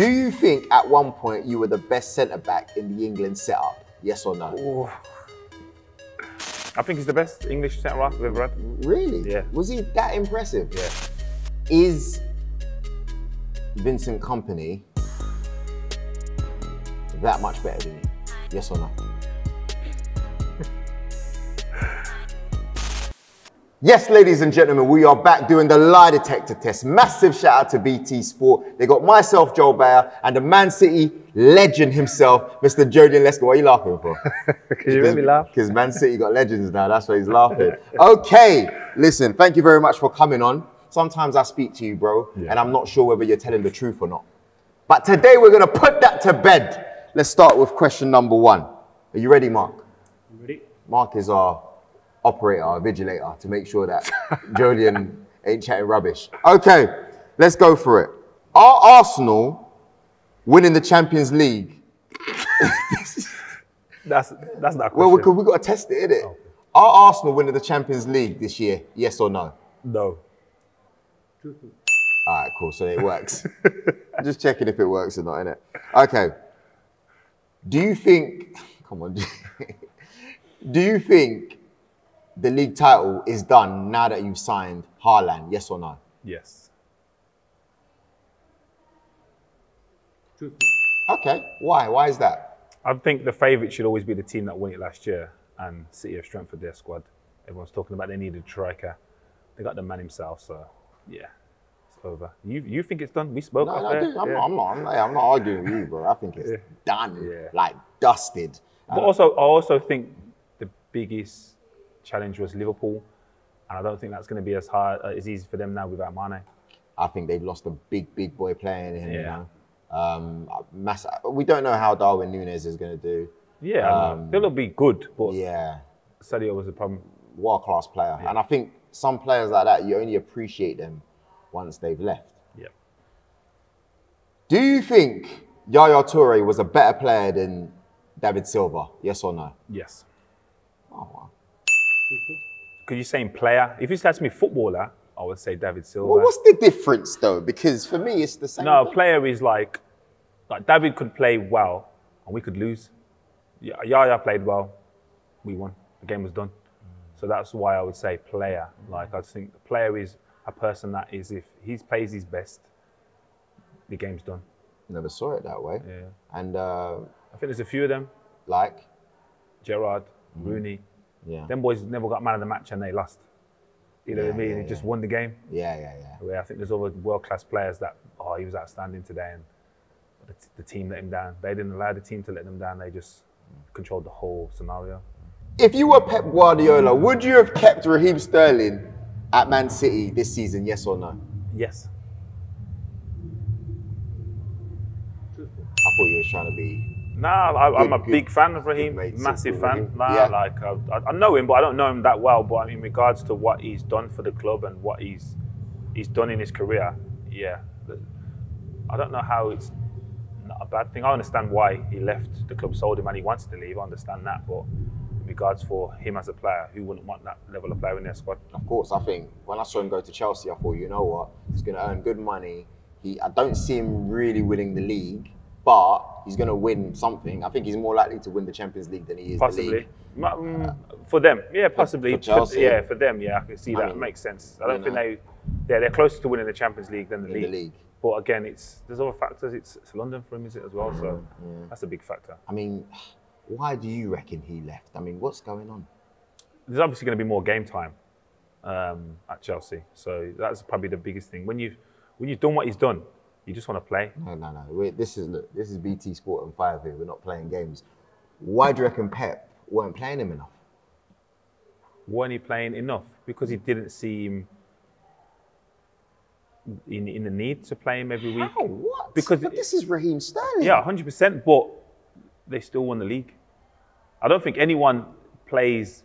Do you think at one point you were the best centre back in the England setup? Yes or no? I think he's the best English centre half I've ever had. Really? Yeah. Was he that impressive? Yeah. Is Vincent Kompany that much better than you? Yes or no? Yes, ladies and gentlemen, we are back doing the lie detector test. Massive shout out to BT Sport. They got myself, Joel Beya, and the Man City legend himself, Mr. Joleon Lescott. What are you laughing for? Because you made me laugh. Because Man City got legends now. That's why he's laughing. Okay, listen, thank you very much for coming on. Sometimes I speak to you, bro, and I'm not sure whether you're telling the truth or not. But today we're going to put that to bed. Let's start with question number one. Are you ready, Mark? Ready? Mark is our operator, vigilator, to make sure that Joleon ain't chatting rubbish. Okay, let's go for it. Are Arsenal winning the Champions League? That's that's not a question. Well, we, we got to test it, innit? Oh, Are Arsenal winning the Champions League this year? Yes or no? no. All right, cool. So it works. Just checking if it works or not, innit? Okay. Do you think? Come on. Do you think the league title is done now that you've signed Haaland? Yes or no? Yes. Okay. Why? Why is that? I think the favourite should always be the team that won it last year, and City have strengthened their squad. Everyone's talking about they needed a striker. They got the man himself, so yeah, it's over. You you think it's done? We spoke No, no, dude, I'm, yeah. not, I'm not. I'm not. I'm not arguing with you, bro. I think it's done. Yeah. Like dusted. But uh, also, I also think the biggest challenge was Liverpool, and I don't think that's going to be as hard uh, as easy for them now without Mane. I think they've lost a big, big boy player in him. You know? um, mass- we don't know how Darwin Nunez is going to do. Yeah, I know. they'll be good, but Yeah, Sadio was a problem. world class player. And I think some players like that, you only appreciate them once they've left. Yeah. Do you think Yaya Toure was a better player than David Silva? Yes or no? Yes. Oh, wow. Because you're saying player. If you ask me footballer, I would say David Silva. Well, what's the difference though? Because for me, it's the same. No, thing. player is like, like David could play well and we could lose. Yeah, Yaya played well, we won. The game was done. So that's why I would say player. Like I think the player is a person that is if he plays his best, the game's done. Never saw it that way. Yeah. And uh, I think there's a few of them. like, Gerrard, Rooney. Yeah, Them boys never got man of the match and they lost. You know what I mean? yeah, He just yeah. won the game. yeah, yeah, yeah. Where I think there's other world class players that oh he was outstanding today and the, the team let him down. They didn't allow the team to let them down. They just controlled the whole scenario. If you were Pep Guardiola, would you have kept Raheem Sterling at Man City this season? Yes or no? Yes. I thought you was trying to be. Nah, I, I'm a good- big fan of Raheem, massive fan. Raheem. Nah, Yeah. like I, I- know him, but I don't know him that well. But I mean, in regards to what he's done for the club and what he's he's done in his career, yeah, I don't know how it's not a bad thing. I understand why he left the club, sold him, and he wanted to leave. I understand that, but in regards for him as a player, who wouldn't want that level of player in their squad? Of course, I think when I saw him go to Chelsea, I thought, you know what, he's going to earn good money. He, I don't see him really winning the league, but he's going to win something. I think he's more likely to win the Champions League than he is the Possibly. league. Ma- mm, for them, yeah, possibly. for Chelsea. yeah, for them, yeah, I can see I that. mean, makes sense. I don't think know. they, yeah, they're closer to winning the Champions League than the, league. the league. But again, it's there's other factors. It's, it's London for him, is it as well? So that's a big factor. I mean, why do you reckon he left? I mean, what's going on? There's obviously going to be more game time um, at Chelsea, so that's probably the biggest thing. When you when you've done what he's done, you just want to play. No, no, no. Wait, this is look. This is BT Sport and Five here. We're not playing games. Why do you reckon Pep weren't playing him enough? Weren't he playing enough because he didn't seem in, in the need to play him every week? How? What? Because but this is Raheem Sterling. Yeah, hundred percent. But they still won the league. I don't think anyone plays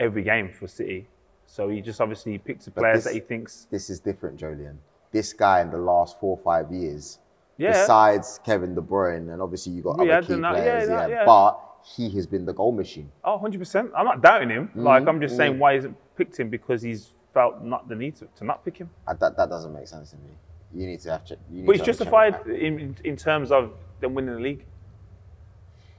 every game for City. So he just obviously picks the players this- that he thinks. This is different, Joleon. This guy in the last four or five years, Yeah. besides Kevin De Bruyne, and obviously you got We other key yeah, players, yeah, yeah, yeah. but he has been the goal machine. Oh, 100 percent. I'm not doubting him. Mm-hmm. Like I'm just saying, why isn't picked him because he's felt not the need to, to not pick him. Uh, that, that doesn't make sense to me. You need to have. need But to it's justified in, in, terms of them winning the league.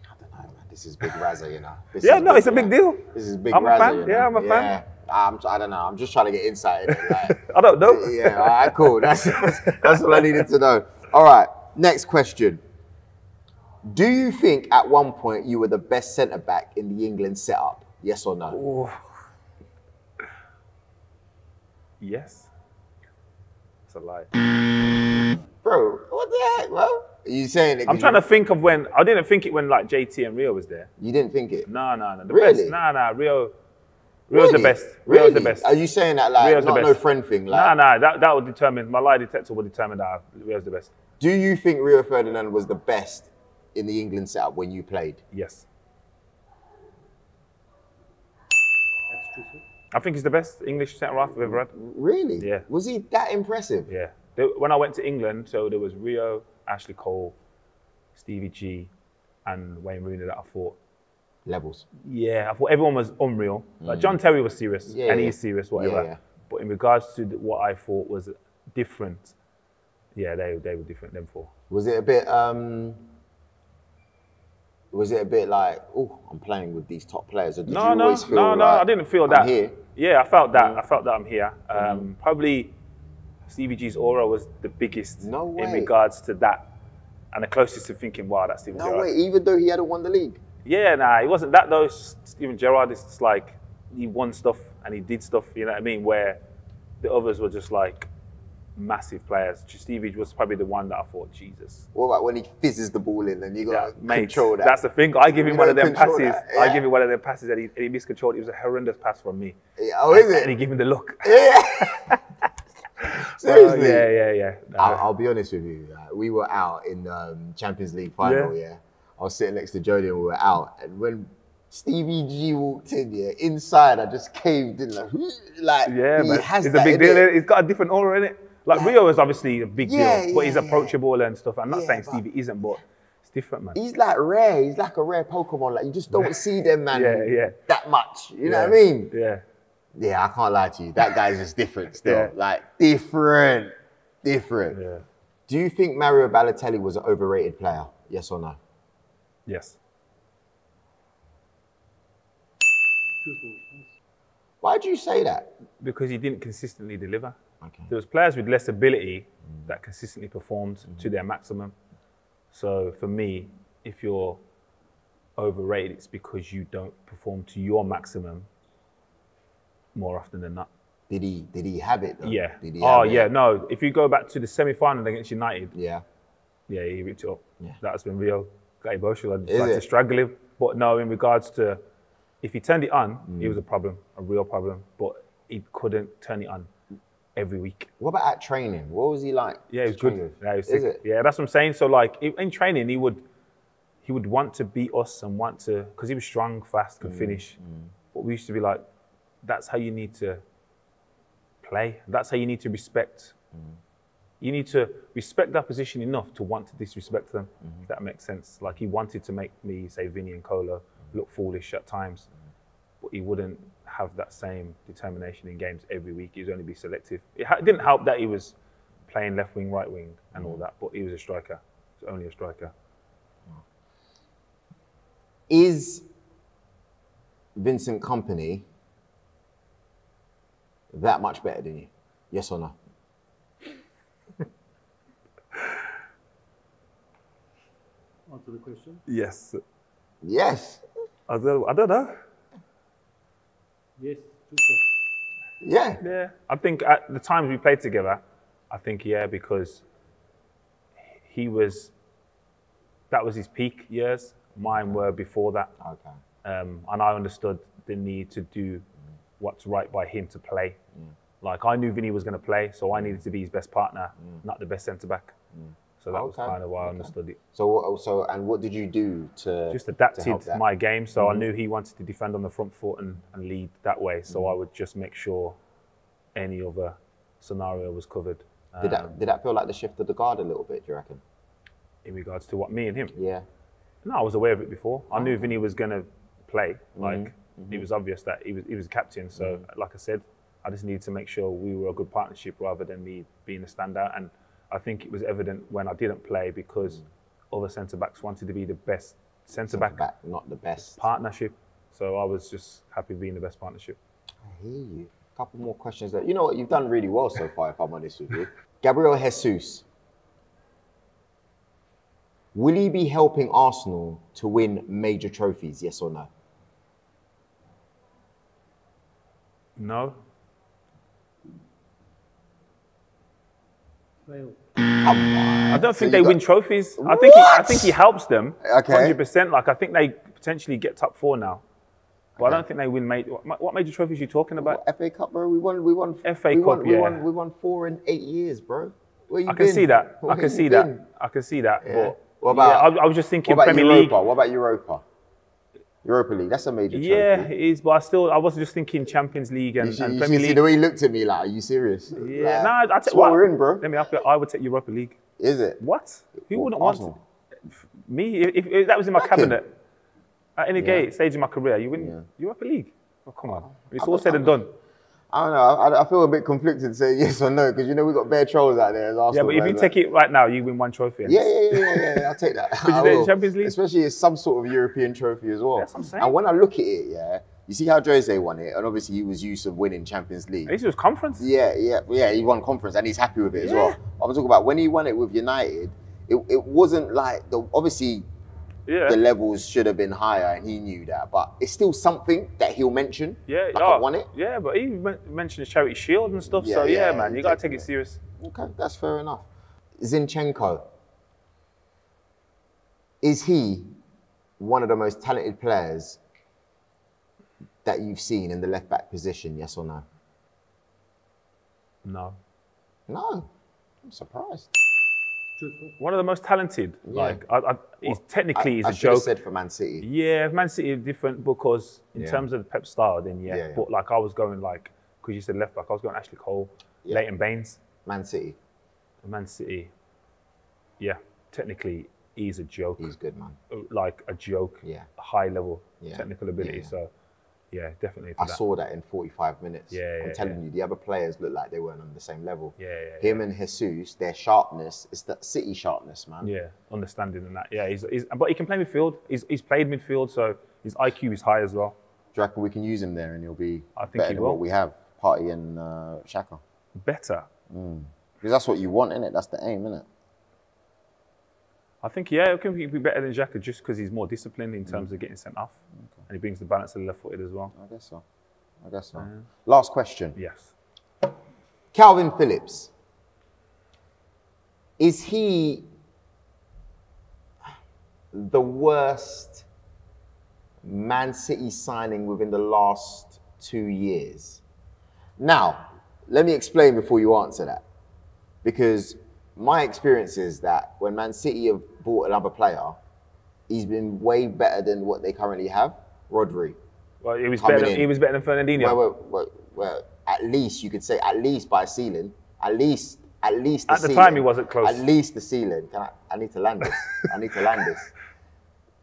I don't know, man. This is big Razza, you know. This Yeah, no, it's a big deal. This is big I'm a fan. you know? Yeah, I'm a fan. I'm, I don't know. I'm just trying to get insight. Like, I don't know. yeah, all right, cool. That's, that's all I needed to know. All right, next question. Do you think at one point you were the best centre back in the England setup? Yes or no? Ooh. Yes. It's a lie. Bro, what the heck, bro? Are you saying it? I'm trying to think of when I didn't think it when like JT and Rio was there. You didn't think it? No, no, no. The Really? best. Nah, nah. Rio. Rio's the best. Rio's the best. Are you saying that like Rio's the not no friend thing? Nah, Like, nah. That that would determine. My lie detector would determine that Rio's the best. do you think Rio Ferdinand was the best in the England setup when you played? Yes. That's true. I think he's the best English centre half I've ever had. Really? Yeah. Was he that impressive? Yeah. When I went to England, so there was Rio, Ashley Cole, Stevie G, and Wayne Rooney that I thought. Levels. Yeah, I thought everyone was unreal. Like John Terry was serious, Mm. Yeah, and yeah. he's serious, whatever. Yeah. But in regards to the- what I thought was different, yeah, they they were different. Them four. Was it a bit? um Was it a bit like, oh, I'm playing with these top players? Or did No, you no, always feel no, no. like, I didn't feel I'm that. here? Yeah, I felt that. I felt that I'm here. Um, Mm-hmm. Probably Stevie G's aura was the biggest No in way. regards to that, and the closest to thinking, wow, that's Steven No way. Even though he hadn't won the league. Yeah, nah, he wasn't that though. It's just Steven Gerrard is just like he won stuff and he did stuff. You know what I mean? Where the others were just like massive players. Stevie was probably the one that I thought, Jesus, What about when he fizzes the ball in and you got yeah, to mate, control that? That's the thing. I give him You one of them passes. that, I give him one of them passes and he, and he miscontrolled. It was a horrendous pass from me, Yeah, oh, is and he gave him the look. Yeah. Seriously. yeah, yeah, yeah. No. I'll, I'll be honest with you. uh, we were out in the um, Champions League final. Yeah. I was sitting next to Jody and we were out, and when Stevie G walked in, yeah, inside I just caved in like, like Yeah, he man. has It's a big deal. it. He's got a different aura in it. Like Yeah. Rio is obviously a big Yeah, deal, but he's approachable and stuff. I'm not saying Stevie isn't, but it's different, man. He's like rare. He's like a rare Pokemon. Like you just don't see them, man. Yeah, yeah. That much. You know what I mean? Yeah. Yeah, I can't lie to you. That guy's just different still. Like different, different. Yeah. Do you think Mario Balotelli was an overrated player? Yes or no? Yes. Why do you say that? Because he didn't consistently deliver. Okay. There was players with less ability mm. that consistently performed to mm-hmm. their maximum. So for me, if you're overrated, it's because you don't perform to your maximum more often than not. Did he did he have it though? Yeah. Did he oh have it? yeah. No. If you go back to the semi-final against United, Yeah. yeah, he ripped it up. Yeah. That's when Rio got emotional. Is to him. But no, in regards to if he turned it on, Mm. it was a problem, a real problem. But he couldn't turn it on every week. What about at training? What was he like? Yeah, he was good. with? Yeah, was Is it? Yeah, that's what I'm saying. So like in in training, he would he would want to beat us and want to because he was strong, fast, Mm, could finish. But we used to be like, that's how you need to play. That's how you need to respect. You need to respect that position enough to want to disrespect them. Mm-hmm. If that makes sense. Like he wanted to make me, say Vinny and Kolo, look foolish at times, but he wouldn't have that same determination in games every week. He was only be selective. It ha- didn't help that he was playing left wing, right wing, and all that, but he was a striker. He was only a striker. Is Vincent Kompany that much better than you? Yes or no? Answer the question. Yes. Yes. I don't, I don't know. Yes. Yeah. Yeah, I think at the times we played together, I think yeah because he was that was his peak years. Mine were before that, Okay. um, and I understood the need to do mm. what's right by him to play. Mm. Like I knew Vinny was going to play, so I needed to be his best partner, mm. not the best centre back. So that was kind of why I understood it. So? So and what did you do to Just to adapted? Mm-hmm. my game, so I knew he wanted to defend on the front foot and, and lead that way. So Mm-hmm. I would just make sure any other scenario was covered. Did um, that did that feel like the shift of the guard a little bit? Do you reckon? in regards to what me and him. Yeah. No, I was aware of it before. I knew Vinny was going to play. Mm-hmm. Like it was obvious that he was he was captain. So like I said, I just needed to make sure we were a good partnership rather than me being a standout. And I think it was evident when I didn't play because mm. other centre backs wanted to be the best centre back Back, not the best. partnership. So I was just happy being the best partnership. I hear you. A couple more questions. There. You know what? You've done really well so far, if I'm honest with you. Gabriel Jesus. Will he be helping Arsenal to win major trophies? Yes or no? No, Fail. Come on. I don't think you they got- win trophies. I think he, I think he helps them. Okay. hundred percent. Like I think they potentially get top four now, but I don't think they win. Major, what, what major trophies are you talking about? What, FA Cup, bro. We won. We won. FA we won, Cup, we yeah. won. We won four in eight years, bro. Where you I can been? see that. Where I can see been? that. I can see that. Yeah. But What about? yeah, I, I was just what thinking about Premier Europa? League. What about Europa? Europa League. That's a major Trophy. Yeah, it is. But I still, I wasn't just thinking Champions League and, You should, and you Premier should see League. the way he looked at me like, are you serious? Yeah, Like, no, I that's tell what what we're in, bro. Let me. I would take Europa League. Is it? What? Who What, wouldn't Arsenal? want me? If, if that was in my Reckon? cabinet at any Yeah. gate stage in my career, you win Yeah. Europa League. Oh, come on, oh, it's I'm- all said and done. I don't know. I, I feel a bit conflicted to say yes or no because you know we got bare trolls out there. As Yeah, but if you fans, take it right now, you win one trophy. Yeah, yeah, yeah, yeah, yeah, I'll take that. you do. Champions League? Especially as some sort of European trophy as well. That's what I'm saying. And when I look at it, yeah, you see how Jose won it, and obviously he was used to winning Champions League. At least it was conference. Yeah, yeah, yeah. He won conference and he's happy with it as well. I'm talking about when he won it with United. It, it wasn't like the obviously Yeah. the levels should have been higher and he knew that, but it's still something that he'll mention. Yeah, like oh, I won it. Yeah, but he men- mentioned Charity Shield and stuff. so Yeah, yeah, yeah, man, you gotta take take it. it serious. Okay, that's fair enough. Zinchenko. Is he one of the most talented players that you've seen in the left back position? Yes or no? No, No. I'm surprised. Truthful. one of the most talented. Yeah. Like, I, I, he's technically I, he's I a joke. said for Man City. Yeah, Man City is different because in Yeah. terms of the Pep style, then yeah. Yeah. But like I was going like, because you said left back, I was going Ashley Cole. Leighton Baines, Man City. Man City. Yeah, technically he's a joke, He's good, man. like a joke, Yeah. high level technical ability. So yeah, definitely. I that. saw that in 45 minutes. Yeah, I'm telling yeah. you, the other players looked like they weren't on the same level. Yeah, yeah, Him and Jesus, their sharpness, it's that City sharpness, man. Yeah, understanding and that. Yeah, he's, he's but he can play midfield. He's, he's played midfield, so his IQ is high as well. Do you reckon we can use him there and he'll be I think better he than will. what we have, Partey and uh, Xhaka? Better. Because that's what you want, innit? That's the aim, innit? I think yeah, it can be be better than Xhaka just because he's more disciplined Mm. in terms of getting sent off, and he brings the balance to the left footed as well. I guess so. I guess so. Last question. Yes. Calvin Phillips. Is he the worst Man City signing within the last two years? Now, let me explain before you answer that. Because my experience is that when Man City have bought another player, he's been way better than what they currently have. Rodri. Well, he was better. In. he was better than Fernandinho. Well, well, well, well, at least you could say at least by ceiling. At least, at least. The At the ceiling. time, he wasn't close. At least the ceiling. Can I? I need to land this. I need to land this.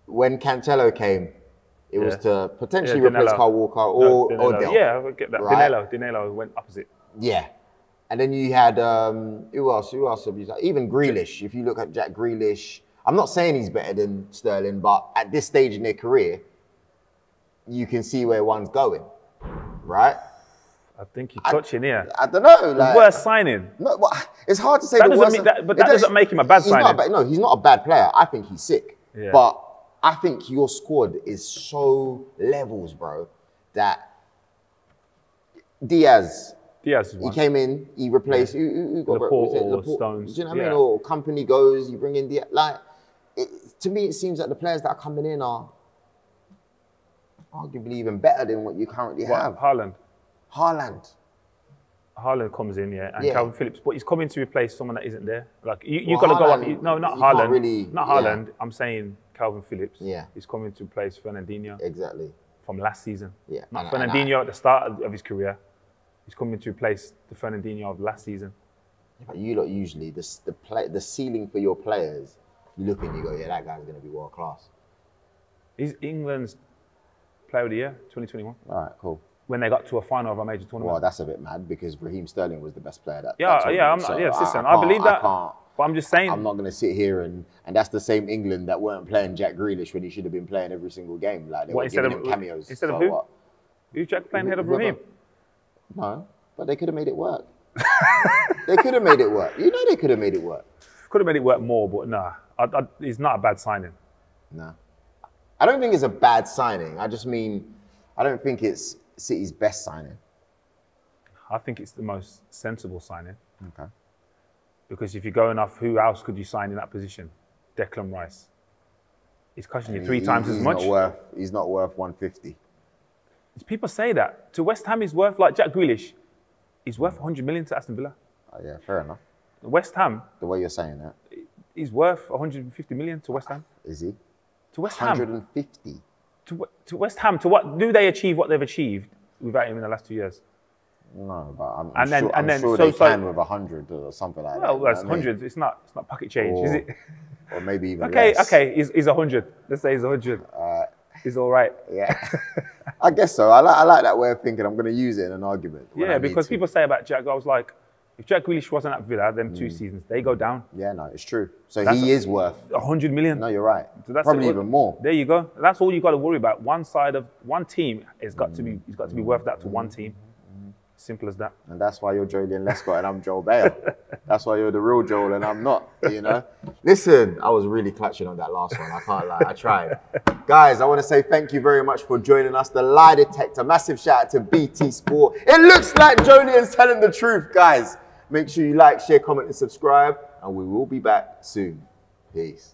When Cancelo came, it was Yeah. to potentially Yeah, replace Carl Walker No, or Danilo. Odell. Yeah, I get that. Right? Danilo, Danilo went opposite. Yeah. And then you had um, who else? Who else have you? Even Grealish. If you look at Jack Grealish, I'm not saying he's better than Sterling, but at this stage in their career, you can see where one's going, right? I think you're touching here. I don't know. Like, Worst signing. No, well, it's hard to say. That the doesn't mean that- but that does- doesn't make him a bad a signing. bad, no, he's not a bad player. I think he's sick. Yeah. But I think your squad is so levels, bro, that Dias, Dias he came in, he replaced who, who, who got Laporte or Laporte? Stones, Do you know what I mean? Or Kompany goes, you bring in Dias. Like, it, to me, it seems that the players that are coming in are arguably even better than what you currently What, have. Haaland. Haaland. Haaland comes in, yeah, and Yeah. Calvin Phillips, but he's coming to replace someone that isn't there. Like you, you Well, got to go up. Haaland, No, not you can't Haaland. yeah. I'm saying Calvin Phillips. Yeah. he's coming to replace Fernandinho Exactly. from last season. Yeah, not and- and I- Fernandinho at the start of, of his career. He's coming to replace the Fernandinho of last season. But you lot usually the the play the ceiling for your players, you look and you go, yeah, that guy's gonna be world class. He's England's Player of the Year, 2021. All right, cool. when they got to a final of a major tournament. Well, that's a bit mad because Raheem Sterling was the best player that. Yeah, that yeah, I'm yes, I- listen, I, I believe that. I but I'm just saying. I'm not going to sit here and and that's the same England that weren't playing Jack Grealish when he should have been playing every single game. Like they What, were instead giving of- him cameos. instead of So who? what? Who's Jack playing head of Raheem? No, but they could have made it work. they could have made it work. You know, they could have made it work. Could have made it work more, but nah, I, I, it's not a bad signing. No, I don't think it's a bad signing. I just mean, I don't think it's City's best signing. I think it's the most sensible signing Okay. because if you're going off, who else could you sign in that position? Declan Rice. It's costing you three He- times he's as much. Not worth, he's not worth 150. People say that. To West Ham, he's worth like Jack Grealish. He's worth 100 million to Aston Villa. Oh, yeah, fair enough. West Ham, The way you're saying that, he's worth 150 million to West Ham. is he? To West Ham. 150. To, to West Ham. To what do they achieve? What they've achieved without him in the last two years? No, but I'm, I'm And then- sure, and I'm then- sure so- they so- can with 100 or something like that. Well, you know that's what I mean? hundreds. It's not. It's not pocket change, is it? Or maybe even Okay, less. okay. He's, he's 100. Let's say he's 100. Uh, He's all right. yeah. I guess so. I like, I like that way of thinking. I'm going to use it in an argument. Yeah, because to. people say about Jack, I was like, if Jack Grealish wasn't at Villa, them two mm. seasons, they go down Yeah, no, it's true. So That's he is worth. 100 million. No, you're right. So that's Probably even more. There you go. That's all you got to worry about. One side of one team has got to be. Mm. It's got to be worth that to one team. Simple as that. And that's why you're Joleon Lescott and I'm Joel Beya. that's why you're the real Joel and I'm not, you know? Listen, I was really clutching on that last one. I can't lie. I tried. Guys, I want to say thank you very much for joining us. The Lie Detector. Massive shout out to BT Sport. It looks like Joleon's telling the truth, guys. Make sure you like, share, comment, and subscribe. And we will be back soon. Peace.